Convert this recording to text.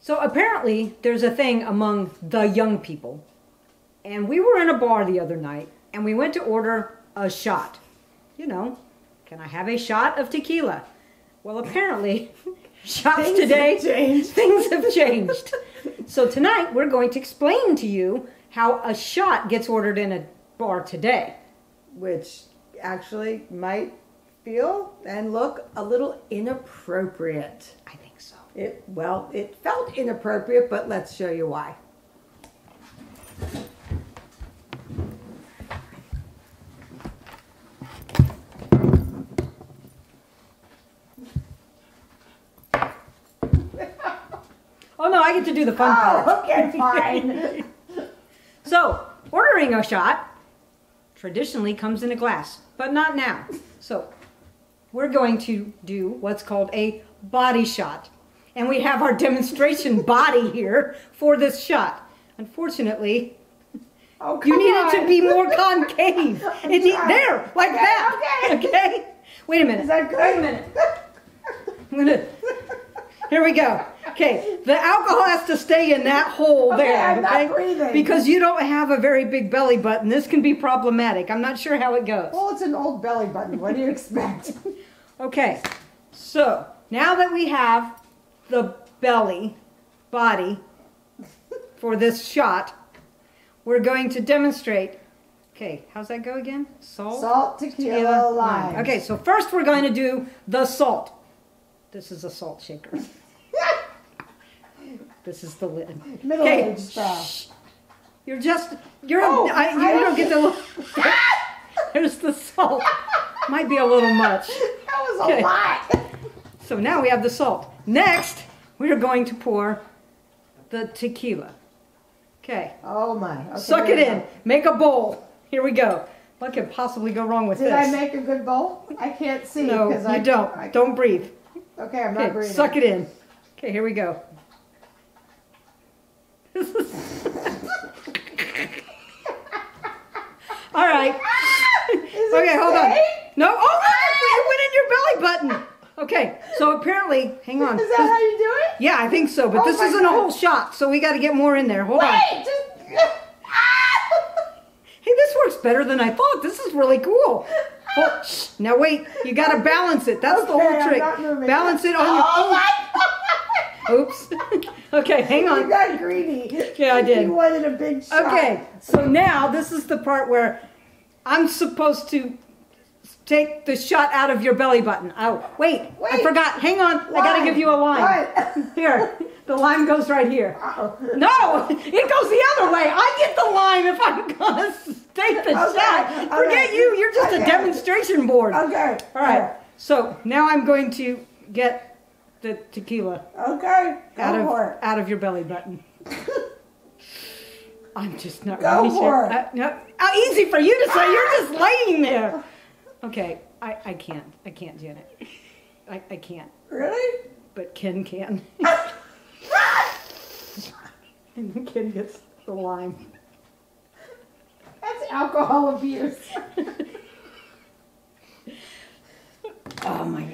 So apparently, there's a thing among the young people. And we were in a bar the other night and we went to order a shot. You know, can I have a shot of tequila? Well, apparently, shots Things today, have things have changed. so tonight, we're going to explain to you how a shot gets ordered in a bar today. Which actually might feel and look a little inappropriate. I think so. It well, it felt inappropriate, but let's show you why. Oh no, I get to do the fun part. Oh, okay, fine. So, ordering a shot traditionally comes in a glass, but not now. So, we're going to do what's called a body shot. And we have our demonstration body here for this shot. Unfortunately, Oh, you need it to be more concave. It need, there, like Okay, that. okay. okay? Wait a minute. Is that good? Wait a minute. I'm gonna. Here we go. Okay, the alcohol has to stay in that hole Okay, there. I'm not okay? breathing. Because you don't have a very big belly button. This can be problematic. I'm not sure how it goes. Well, it's an old belly button. What do you expect? Okay, so now that we have the belly body for this shot, we're going to demonstrate. Okay, how's that go again? Salt, Salt, tequila, lime. Okay, so first we're going to do the salt. This is a salt shaker. This is the lid. Middle-aged style. shh. You're just you're Oh, I, you I- don't get to look. There's the salt. Might be a little much. That was Okay. a lot. So now we have the salt. Next, we are going to pour the tequila. Okay. Oh my. Okay, Suck it in. go. Make a bowl. Here we go. What could possibly go wrong with Did this? I make a good bowl? I can't see. no, you I, don't. I- Don't breathe. Okay, I'm not Okay, breathing. suck it in. Okay, here we go. All right. Okay, hold on. No. Oh, it went in your belly button. Okay, so apparently, hang on. Is that how you do it? Yeah, I think so, but Oh this isn't a whole shot, so we got to get more in there. Hold on. Wait, just. Hey, this works better than I thought. This is really cool. Oh, shh. Now wait, you got to balance it. That's the whole trick. Balance it on Oh your. my Oops. okay, hang on. You got greedy. Yeah, I did. You wanted a big shot. Okay, so now this is the part where I'm supposed to take the shot out of your belly button. Oh, wait, I forgot. Hang on. I got to give you a line. What? Here, the lime goes right here. Uh-oh. No, it goes the other way. I get the lime if I'm gonna take the Okay, shot. Forget okay, you. You're just a demonstration board. Okay. All right. So now I'm going to get the tequila Okay. Go out for of it. out of your belly button. I'm just not Go really for sure. it. Uh, no, how easy for you to say. You're just laying there. Okay, I, I can't. I can't, Janet. I, I can't. Really? But Ken can. and Ken gets the lime. That's alcohol abuse. Oh my